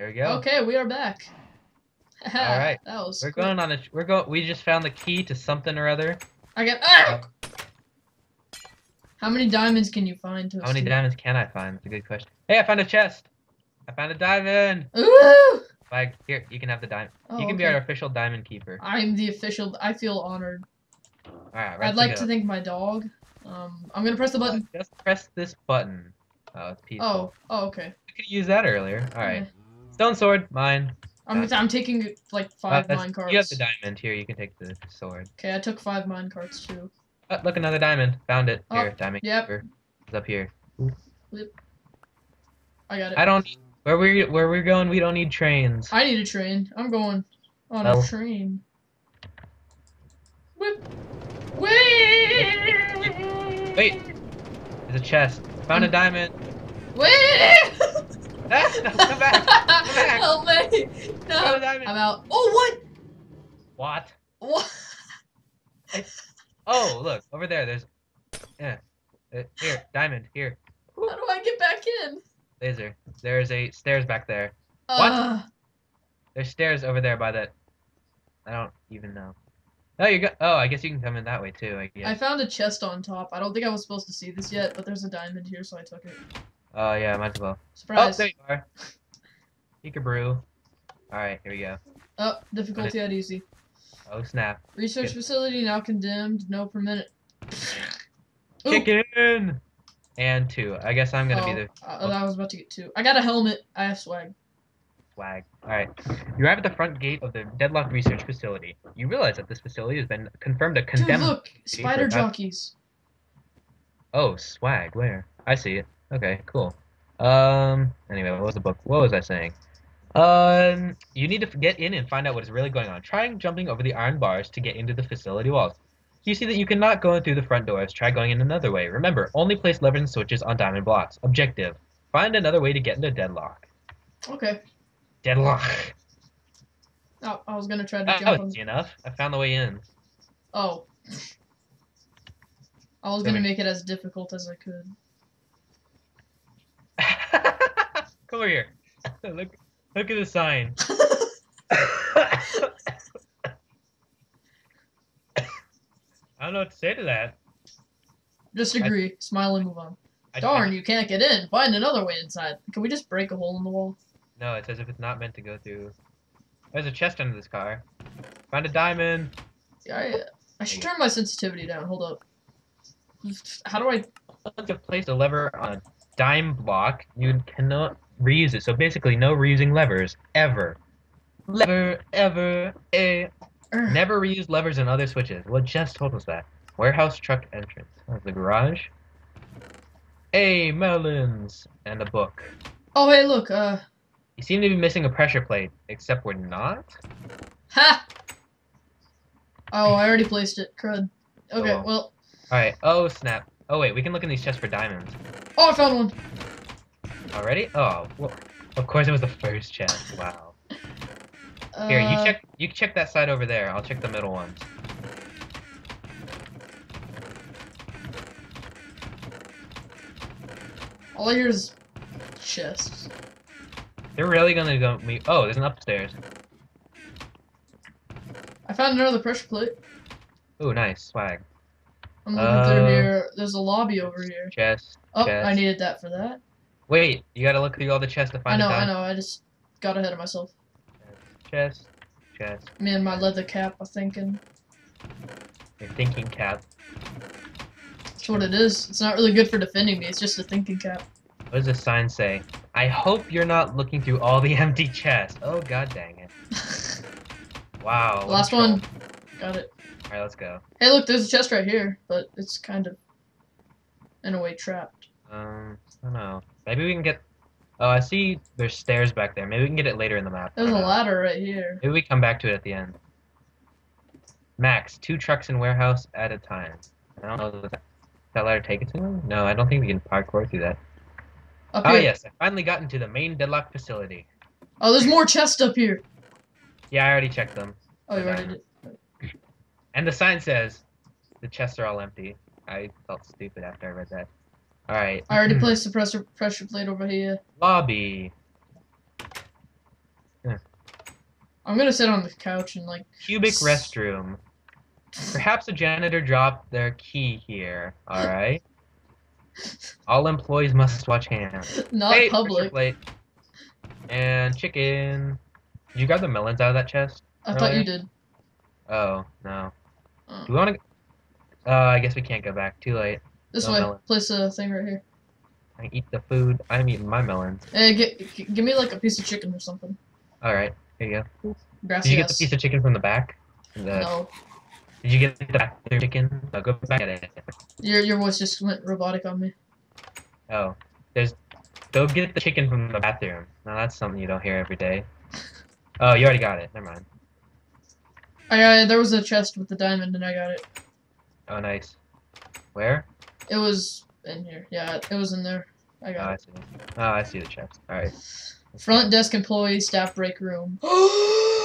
There we go. Okay, we are back. All right. That was. We're quick. going on a. We're going. We just found the key to something or other. I got. Ah! How many diamonds can you find? How many diamonds can I find? That's a good question. Hey, I found a chest. I found a diamond. Ooh! Like here, you can have the diamond. Oh, you can be our official diamond keeper. I'm the official. I feel honored. All right. I'd like to thank my dog. Um, I'm gonna press the button. Just press this button. Oh, it's peaceful. Oh, oh, okay. You could use that earlier. All right. Stone sword, mine. I'm, I'm taking like Uh, five that's- minecarts. You have the diamond here. You can take the sword. Okay, I took five minecarts too. Oh, look, another diamond. Found it. Oh, Here, diamond yep. It's up here. I got it. I don't. Where we where we're going, we don't need trains. I need a train. I'm going on a train. Whip. Wait. Wait. There's a chest. Found a Um, diamond. Wait. Ah, no, come back. back. Help me. Found No. I'm out. Oh What? what? What? Oh, look over there. There's. Yeah. Uh, here, diamond. Here, How do I get back in? laser. There's a stairs back there. What? Uh, There's stairs over there by that. I don't even know. Oh, you got. Oh, I guess you can come in that way too. I guess. I found a chest on top. I don't think I was supposed to see this yet, but there's a diamond here, so I took it. Oh yeah, might as well. Oh, Surprise. there you are. Peekaboo. All right, here we go. Oh, difficulty at easy. Oh snap! Research Good. facility now condemned. No permitted. Ooh. Chicken. And two. I guess I'm gonna oh, be the uh, I was about to get two. I got a helmet. I have swag. swag. All right. You arrive at the front gate of the Deadlock Research Facility. You realize that this facility has been confirmed a Dude, condemned. look, spider that- jockeys. Oh, swag. Where? I see it. Okay, cool. Um. Anyway, what was the book? What was I saying? Um. You need to get in and find out what is really going on. Try jumping over the iron bars to get into the facility walls. You see that you cannot go in through the front doors. Try going in another way. Remember, only place levers and switches on diamond blocks. Objective: Find another way to get into Deadlock. Okay. Deadlock. Oh, I was gonna try to That jump on. was easy enough. I found the way in. Oh. I was gonna make it as difficult as I could. Come over here. look, look at the sign. I don't know what to say to that. Just agree, smile and move on. I, Darn, you can't get in. Find another way inside. Can we just break a hole in the wall? No, it's as if it's not meant to go through. There's a chest under this car. Find a diamond. Yeah, I, I should turn my sensitivity down. Hold up. How do I? Once you've placed a lever on a dime block, you cannot reuse it. So basically, no reusing levers ever. Lever ever. Eh. Never reuse levers and other switches. What just told us that. Warehouse truck entrance. That's the garage. Hey, melons! And a book. Oh hey, look. Uh, You seem to be missing a pressure plate, except we're not. ha. Oh, I already placed it. Crud. Okay, Oh. well. Alright, oh snap. Oh wait, we can look in these chests for diamonds. Oh, I found one. Already? Oh, well, of course it was the first chest. Wow. Uh, Here, you check you check that side over there. I'll check the middle ones. All I hear is chests. They're really gonna go me oh, there's an upstairs. I found another pressure plate. Ooh, nice. Swag. I'm looking through Uh, here. There's a lobby over here. Chest. Oh, chest. I needed that for that. Wait, you gotta look through all the chests to find. I know, I know. I just got ahead of myself. Chest. Chest. Me and my leather cap, I'm thinking. Your thinking cap. That's what it is. It's not really good for defending me. It's just a thinking cap. What does the sign say? I hope you're not looking through all the empty chests. Oh god dang it. Wow. Last one. Got it. Alright, let's go. Hey, look, there's a chest right here, but it's kind of, in a way, trapped. Um, I don't know. Maybe we can get. Oh, I see. There's stairs back there. Maybe we can get it later in the map. There's a ladder right here. Maybe we come back to it at the end. Max, two trucks in warehouse at a time. I don't know. Does that, does that ladder take it to them? No, I don't think we can parkour through that. Up Oh here. yes, I finally got into the main deadlock facility. Oh, there's more chests up here. Yeah, I already checked them. Oh, you already did. And the sign says the chests are all empty. I felt stupid after I read that. Alright. I already placed the pressure pressure plate over here. Lobby. I'm gonna sit on the couch and like. Cubic restroom. Perhaps a janitor dropped their key here. All right. All employees must wash hands. Not hey, public. Plate. And chicken. Did you grab the melons out of that chest? I thought you did. Oh no. Oh. Do we want to? Uh, I guess we can't go back. Too late. This No way. melon. Place a thing right here. I eat the food. I'm eating my melons. Uh, hey, get, g- give me like a piece of chicken or something. All right. Here you go. Gracias. Did you get the piece of chicken from the back? The, No, Did you get the back the chicken? No, go back at it. your your voice just went robotic on me. Oh, there's. Go get the chicken from the bathroom. Now that's something you don't hear every day. Oh, you already got it. Never mind. I, I there was a chest with the diamond and I got it. Oh, nice. Where? It was in here. Yeah, it was in there. I got Oh, got I it. see. Oh, I see the chest. All right. Front desk employee staff break room.